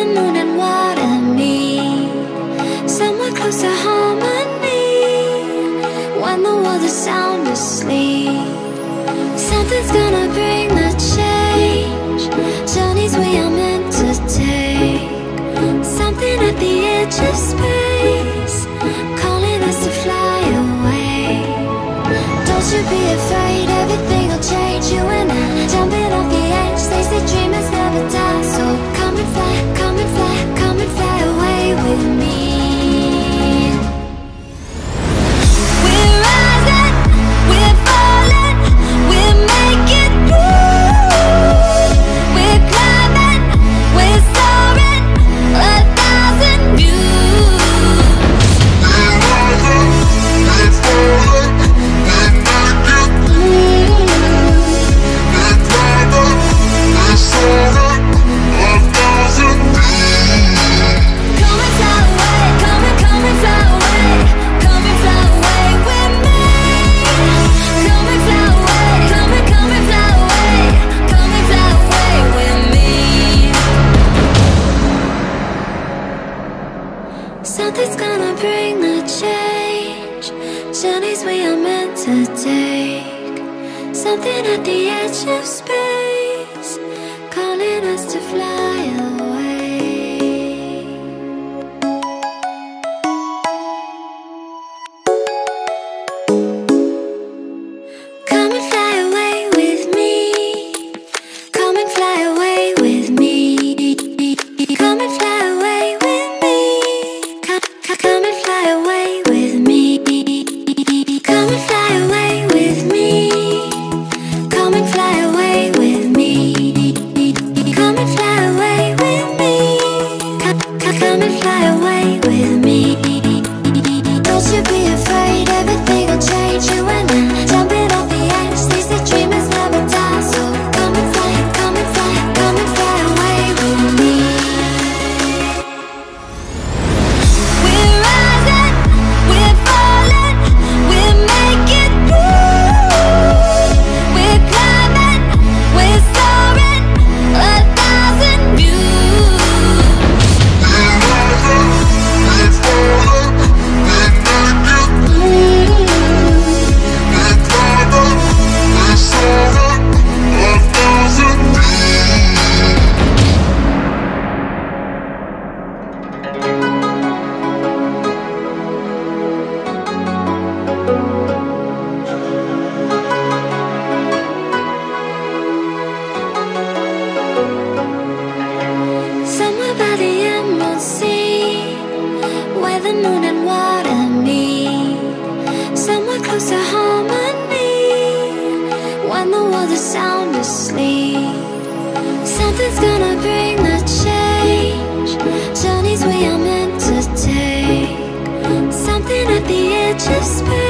the moon and I need Somewhere close to harmony. When the world is sound asleep Something's gonna bring the change. Journey's we are meant to take. you sound asleep. Something's gonna bring the change. Journeys we are meant to take. Something at the edge of space.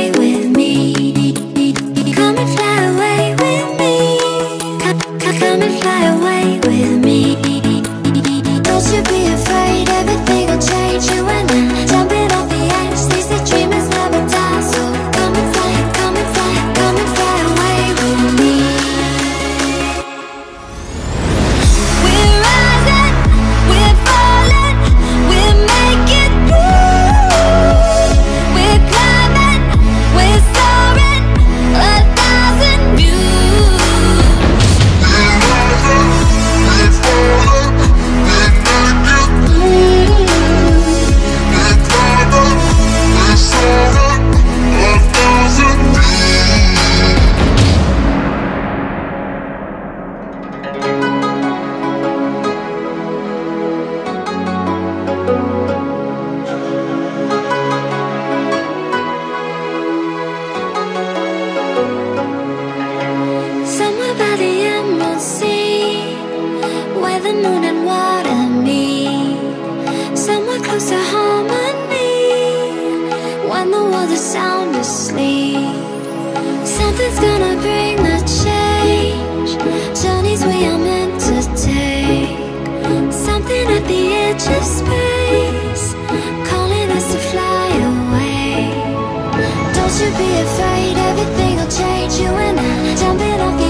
away with afraid everything will change You and I. Jumping off the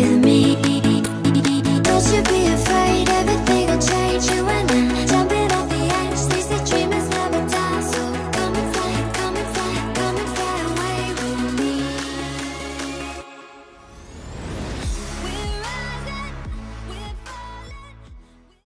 夜